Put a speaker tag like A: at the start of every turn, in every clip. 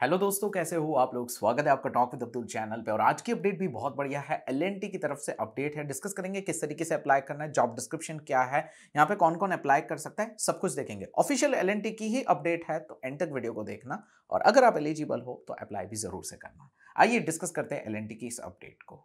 A: Hello दोस्तों, कैसे हो आप लोग? स्वागत है आपका टॉक विद अब्दुल चैनल पे और आज की अपडेट भी बहुत बढ़िया है। एलएनटी की तरफ़ से अपडेट है। डिस्कस करेंगे किस तरीके से अप्लाई करना है जॉब डिस्क्रिप्शन क्या है, यहाँ पे कौन कौन अप्लाई कर सकता है, सब कुछ देखेंगे। ऑफिशियल एलएनटी की ही अपडेट है तो एंड तक वीडियो को देखना और अगर आप एलिजिबल हो तो अप्लाई भी ज़रूर से करना। आइए डिस्कस करते हैं एलएनटी की इस अपडेट को।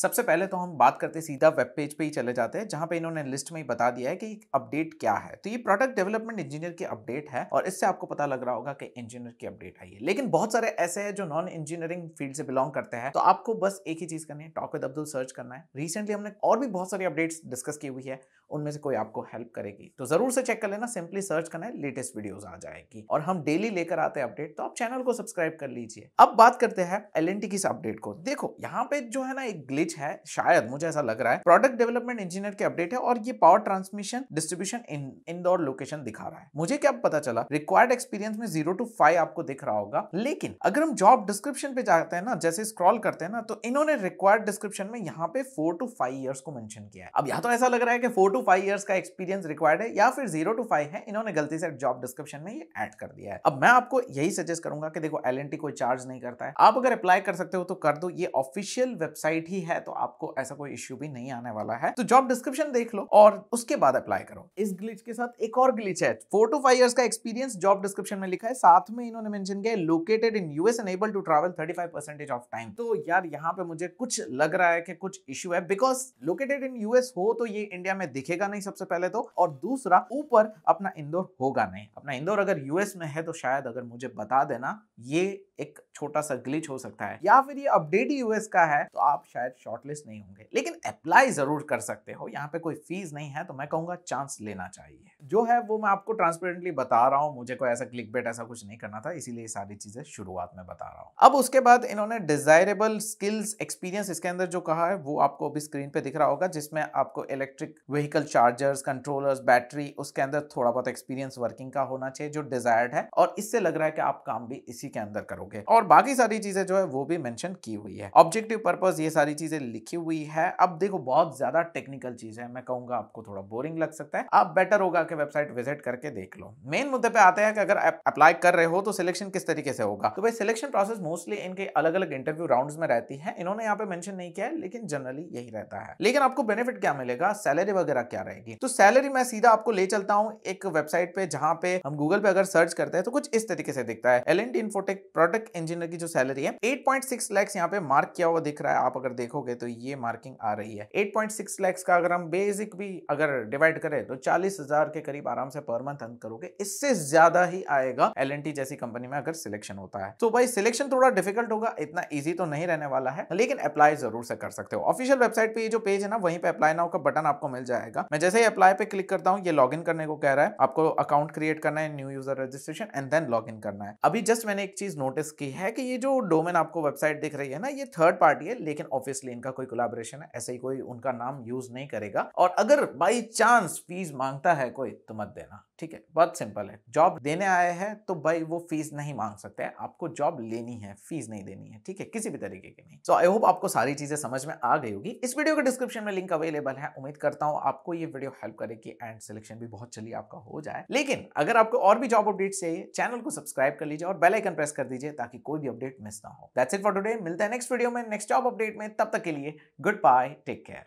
A: सबसे पहले तो हम बात करते सीधा वेब पेज पे ही चले जाते हैं, जहाँ पे इन्होंने लिस्ट में ही बता दिया है कि अपडेट क्या है। तो ये प्रोडक्ट डेवलपमेंट इंजीनियर की अपडेट है और इससे आपको पता लग रहा होगा कि इंजीनियर की अपडेट आई है लेकिन बहुत सारे ऐसे हैं जो नॉन इंजीनियरिंग फ़ील्ड से बिलोंग करते हैं। तो आपको बस एक ही चीज़ करनी है टॉक विद अब्दुल सर्च करना है। रिसेंटली हमने और भी बहुत सारी अपडेट्स डिस्कस की हुई है। उनमें से कोई आपको हेल्प करेगी। तो ज़रूर से चेक कर लेना सिंपली सर्च करना है लेटेस्ट वीडियोस आ जाएगी। और हम डेली लेकर आते हैं अपडेट तो आप चैनल को सब्सक्राइब कर लीजिए। अब बात करते हैं एल की इस अपडेट को। देखो, यहाँ पे जो है ना एक ग्लिच है, शायद मुझे ऐसा लग रहा है। प्रोडक्ट डेवलपमेंट इंजीनियर की अपडेट है और ये power transmission distribution Indore location दिखा रहा है। मुझे क्या पता चला? रिक्वायर्ड एक्सपीरियंस में ज़ीरो टू फाइव आपको दिख रहा होगा। लेकिन अगर हम जॉब डिस्क्रिप्शन पे जाते हैं ना, जैसे स्क्रॉल करते हैं ना तो इन्होंने रिक्वायर्ड डिस्क्रिप्शन में यहाँ पे फोर टू फाइव ईयर्स को मेंशन किया है। अब या तो ऐसा लग रहा है कि फोर टू फाइव ईयर्स का एक्सपीरियंस रिक्वायर्ड है, या फिर ज़ीरो टू फाइव है, इन्होंने गलती से जॉब डिस्क्रिप्शन में ये ऐड कर दिया है। अब मैं आपको यही सजेस्ट करूँगा कि देखो एलएनटी कोई चार्ज नहीं करता है। आप अगर अप्लाई कर सकते हो तो कर दो, ये ऑफिशियल वेबसाइट ही है तो आपको ऐसा कोई इश्यू भी नहीं आने वाला है। तो जॉब डिस्क्रिप्शन देख लो, और उसके बाद अप्लाई करो। इस ग्लिच के साथ एक और ग्लिच है फोर टू फाइव इयर्स का एक्सपीरियंस जॉब डिस्क्रिप्शन में लिखा है। साथ में इन्होंने मेंशन किया located in US enable to travel 35 percentage of time तो यार, यहाँ पे मुझे कुछ लग रहा है कि कुछ इश्यू है बिकॉज़ लोकेटेड इन यूएस हो तो ये इंडिया में दिखेगा नहीं सबसे पहले तो और दूसरा, ऊपर अपना इंदौर होगा नहीं। अपना इंदौर अगर यूएस में है तो शायद अगर मुझे बता देना, ये एक छोटा सा ग्लिच हो सकता है। या फिर ये अपडेट यूएस का है तो आप शायद शॉर्टलिस्ट नहीं होंगे। लेकिन अप्लाई ज़रूर कर सकते हो, यहाँ पे कोई फ़ीस नहीं है तो मैं कहूँगा चांस लेना चाहिए। जो है वो मैं आपको ट्रांसपेरेंटली बता रहा हूँ, मुझे कोई ऐसा क्लिक बेट ऐसा कुछ नहीं करना था, इसीलिए सारी चीज़ें शुरुआत में बता रहा हूँ। अब उसके बाद इन्होंने डिजायरेबल स्किल्स एक्सपीरियंस इसके अंदर जो कहा है, वो आपको अभी स्क्रीन पे दिख रहा होगा, जिसमें आपको electric vehicle chargers controllers battery उसके अंदर थोड़ा बहुत एक्सपीरियंस वर्किंग का होना चाहिए, जो डिजायर्ड है। और इससे लग रहा है कि आप काम भी इसी के अंदर करोगे। और बाकी सारी चीज़ें जो है, वो भी मेंशन की हुई है। ऑब्जेक्टिव पर्पज ये सारी चीज़ें लिखी हुई है। अब देखो, बहुत ज़्यादा टेक्निकल चीज़ है। मैं कहूँगा आपको थोड़ा बोरिंग लग सकता है। आप बेटर होगा कि वेबसाइट विज़िट करके देख लो। मेन मुद्दे पे आते हैं कि अगर अप्लाई कर रहे हो तो सिलेक्शन किस तरीके से होगा? तो भाई सिलेक्शन प्रोसेस मोस्टली इनके अलग अलग इंटरव्यू राउंड में रहती है। इन्होंने यहाँ पे मेंशन नहीं किया है, लेकिन जनरली यही रहता है। लेकिन आपको बेनिफिट क्या मिलेगा? सैलरी वगैरह क्या रहेगी? तो सैलरी मैं सीधा आपको ले चलता हूँ एक वेबसाइट पे, जहाँ पे हम गूगल पे अगर सर्च करते हैं तो कुछ इस तरीके से दिखता है। L and infotech product engineer की जो सैलरी है 8.6 लैक्स यहाँ पे मार्क किया हुआ दिख रहा है। आप अगर देखोगे तो ये मार्किंग आ रही है। 8.6 लैक्स का अगर हम बेसिक भी अगर डिवाइड करें तो चालीस हज़ार के करीब आराम से पर मंथ अर्न करोगे, इससे ज़्यादा ही आएगा एल जैसी कंपनी में अगर सिलेक्शन होता है। तो भाई, सिलेक्शन थोड़ा डिफ़िकल्ट होगा, इतना ईजी तो नहीं रहने वाला है, लेकिन अप्लाई ज़रूर से कर सकते हो। ऑफिशियल वेबसाइट पे ये जो पेज है ना, वहीं पे अप्लाई नाउ का बटन आपको मिल जाएगा। मैं जैसे ही अप्लाई पे क्लिक करता हूँ, ये लॉग करने को कह रहा है। आपको अकाउंट क्रिएट करना है new user registration and then log करना है। अभी जस्ट मैंने एक चीज़ नोटिस की है कि ये जो डोमेन आपको वेबसाइट दिख रही है ना, ये थर्ड पार्टी है, लेकिन ऑब्वियसली इनका कोई कोलाबोरेशन है, ऐसे ही कोई उनका नाम यूज़ नहीं करेगा। और अगर बाई चांस फ़ीस माँगता है कोई तो मत देना, ठीक है? बहुत सिंपल है। जॉब देने आए हैं तो भाई वो फ़ीस नहीं मांग सकते हैं। आपको जॉब लेनी है फ़ीस नहीं देनी है, ठीक है? किसी भी तरीके की नहीं। सो आई होप आपको सारी चीज़ें समझ में आ गई होगी। इस वीडियो के डिस्क्रिप्शन में लिंक अवेलेबल है। उम्मीद करता हूँ आपको ये वीडियो हेल्प करे करेगी एंड सिलेक्शन भी बहुत जल्दी आपका हो जाए। लेकिन अगर आपको और भी जॉब अपडेट चाहिए चैनल को सब्सक्राइब कर लीजिए और बेल आइकन प्रेस कर दीजिए ताकि कोई भी अपडेट मिस ना हो। दैट्स इट फॉर टुडे मिलते हैं नेक्स्ट वीडियो में नेक्स्ट जॉब अपडेट में। तब तक के लिए गुड बाय टेक केयर